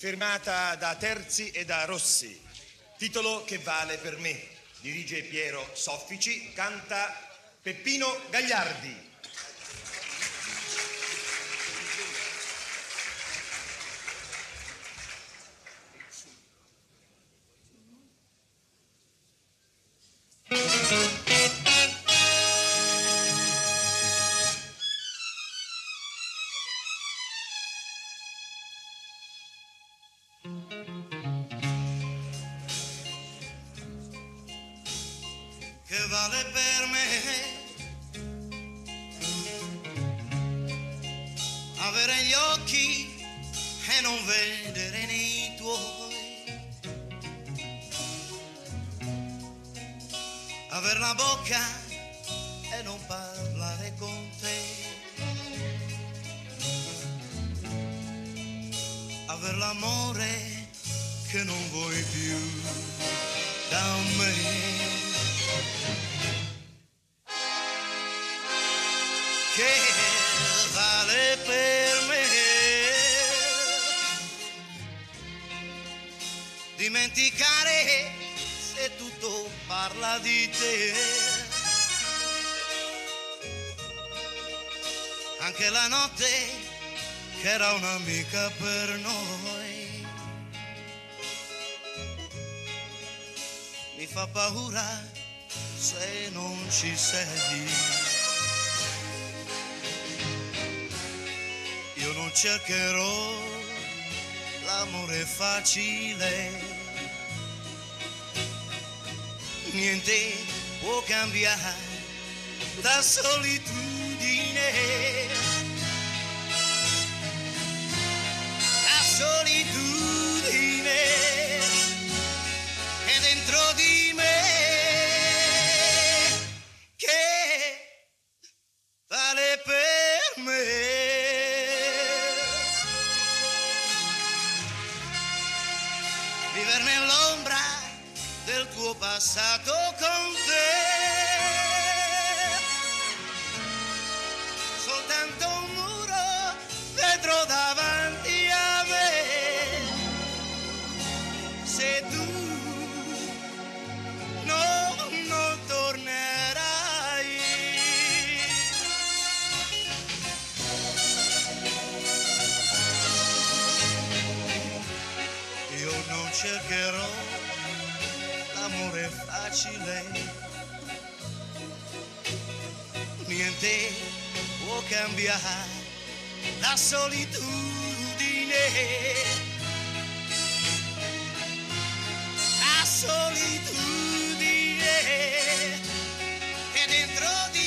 firmata da Terzi e da Rossi. Titolo che vale per me. Dirige Piero Soffici, canta Peppino Gagliardi. Che vale per me. Avere gli occhi e non vedere nei tuoi. Aver la bocca e non parlare con te. Aver l'amore che non vuoi più da me che vale per me? Dimenticare se tutto parla di te. Anche la notte che era un'amica per noi. Mi fa paura se non ci sei io non cercherò l'amore facile. Niente può cambiare la solitudine. Vivere nell'ombra del tuo passato con te. Soltanto un muro vedrò davanti a me. Se tu cercherò l'amore facile. Niente può cambiare la solitudine. La solitudine è dentro di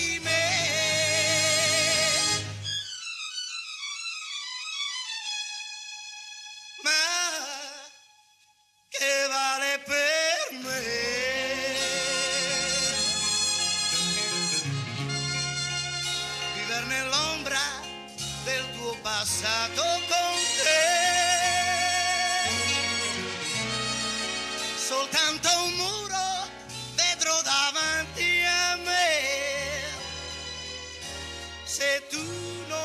l'ombra del tuo passato con te. Soltanto un muro vedrò davanti a me. Se tu non